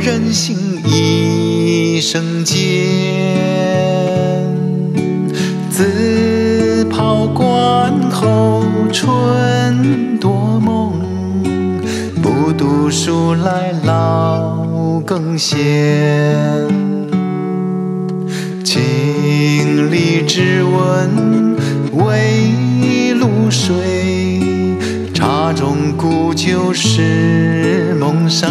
人心一生间，自抛关后春多梦，不读书来老更闲。千里之闻为露水，茶中古酒是梦山。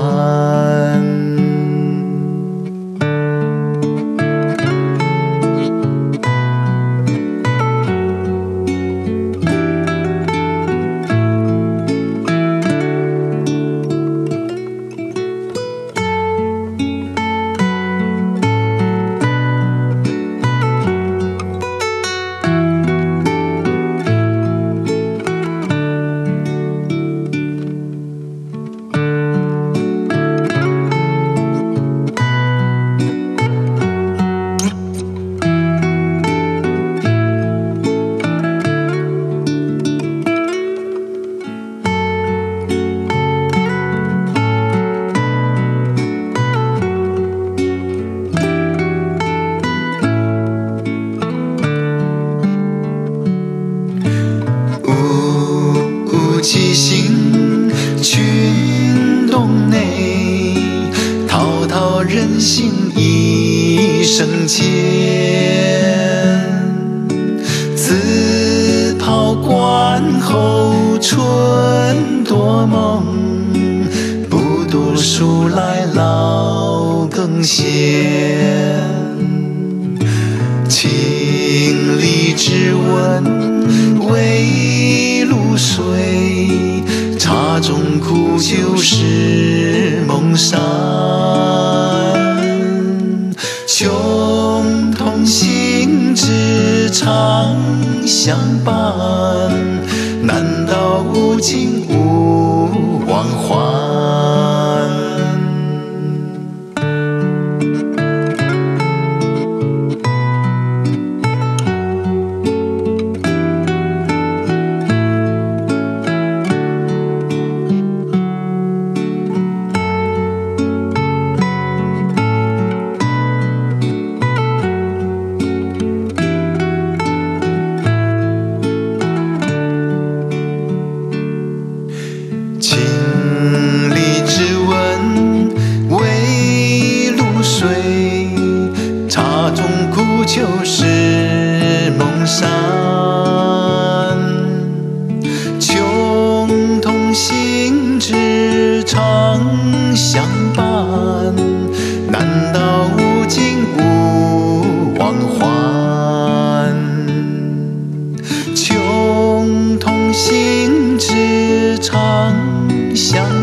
往内，滔滔人心一生间。自抛关后春多梦，不读书来老更闲。千里之问山。穷同心志常相伴，难道无尽无忘还？难道无尽无忘还？穷通心志常相。